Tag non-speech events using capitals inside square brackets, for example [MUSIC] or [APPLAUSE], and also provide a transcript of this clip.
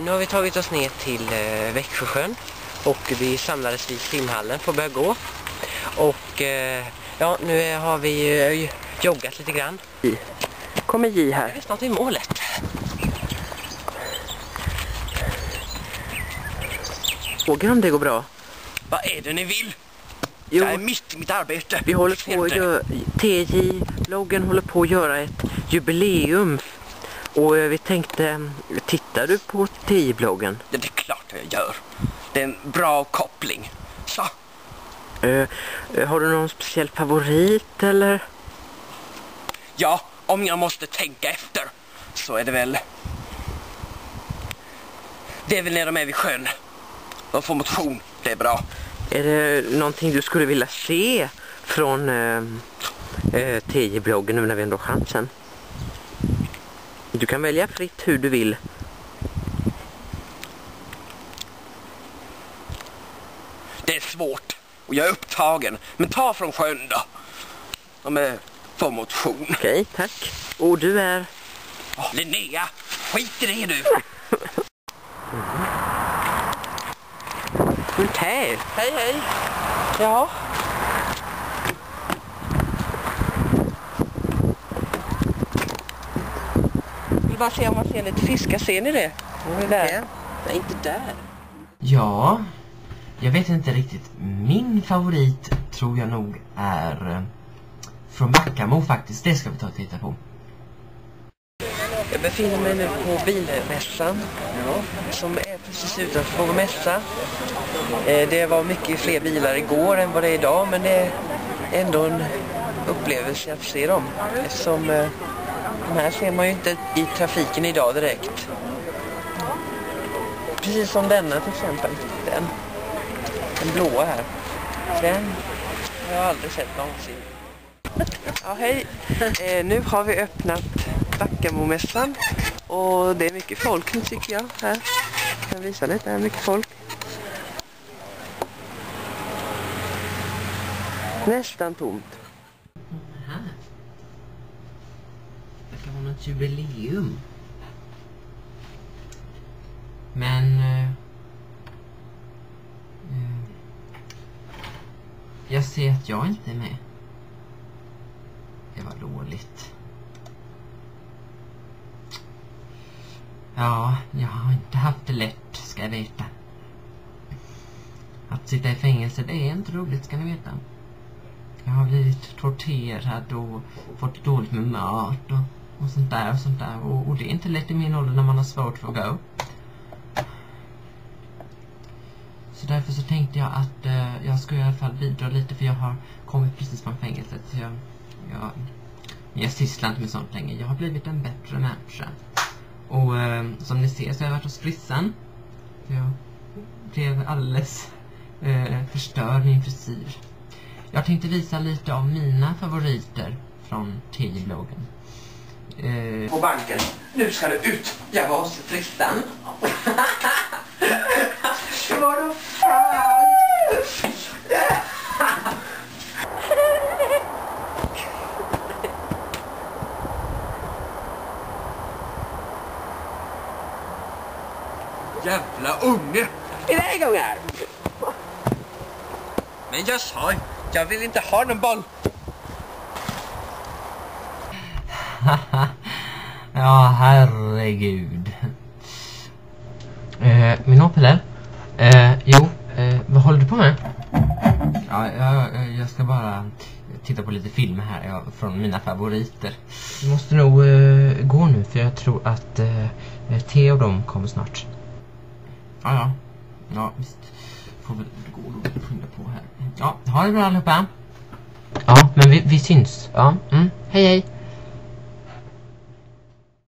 nu har vi tagit oss ner till eh, Växjösjön och vi samlades vid simhallen för att börja gå. Och eh, ja, nu har vi eh, joggat lite grann. Kommer J Vi här. är snart vid målet. Frågar om det går bra. Vad är det ni vill? Jo, Jag är mitt i mitt arbete. vi håller på att göra... TJ-bloggen håller på att göra ett jubileum. Och eh, vi tänkte, eh, tittar du på TJ-bloggen? Ja, det är klart jag gör. Det är en bra koppling. Så, eh, har du någon speciell favorit eller? ja, om jag måste tänka efter så är det väl... Det är väl när de är vid sjön. De får motion, det är bra. Är det någonting du skulle vilja se från eh, eh, TJ-bloggen nu när vi ändå har chansen? Du kan välja fritt hur du vill. Det är svårt och jag är upptagen. Men ta från sjön då. De är får motion. Okej, tack. Och du är? Åh, Linnea, skit i det du. Men här. Hej, hej. Ja. Bara se om man ser lite fiskar. Ser ni det? Det är där. Nej, inte där. Ja, jag vet inte riktigt. Min favorit tror jag nog är eh, från Backamo faktiskt. Det ska vi ta och titta på. Jag befinner mig nu på bilmässan som är precis utanför vår mässa. Eh, Det var mycket fler bilar igår än vad det är idag men det är ändå en upplevelse att se dem eftersom eh, de här ser man ju inte i trafiken idag direkt. Precis som denna till exempel. Den, den blåa här. Den har jag aldrig sett någonsin. Ja, hej. Eh, nu har vi öppnat Backamomässan och det är mycket folk nu tycker jag här. Jag kan visa lite, här är mycket folk. Nästan tomt. Här. Det kan vara något jubileum. Men... eh, eh, jag ser att jag inte är med. Det var dåligt. Ja, jag har inte haft det lätt, ska jag veta. Att sitta i fängelse, det är inte roligt, ska ni veta. Jag har blivit torterad och fått dåligt med mat och, och sånt där och sånt där. Och, och det är inte lätt i min ålder när man har svårt för att gå upp. Så därför så tänkte jag att eh, jag ska i alla fall bidra lite för jag har kommit precis från fängelset. Så jag, jag, jag sysslar inte med sånt längre. Jag har blivit en bättre människa. Och eh, som ni ser så har jag varit hos frissan. Jag blev alldeles eh, förstörd min frisyr. Jag tänkte visa lite av mina favoriter från TJ-bloggen. Eh, På banken. Nu ska du ut. Jag var hos frissan. Vadå fan? Jävla unge! Iväg ungar! Men jag sa jag vill inte ha någon boll. [LAUGHS] ja, herregud. Eh, min här. Eh, jo, eh, vad håller du på med? Ja, jag, jag ska bara titta på lite filmer här ja, från mina favoriter. Vi måste nog eh, gå nu för jag tror att eh, Theo och de kommer snart. Ja, ja. Ja, visst. Får väl gå och skynda på här. Ja, ha det bra allihopa. Ja, men vi, vi syns. Ja, mm. hej hej.